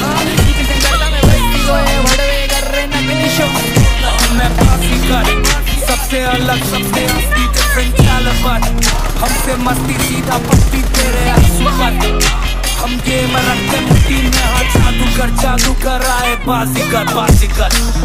I'm अलग सबसे असली डिफरेंट कैलिबर हमसे मस्ती सीधा पट्टी तेरे सुपर हम गेम रखते टीम में हाँ जादूगर जादूगर आए, बाजीगर बाजीगर।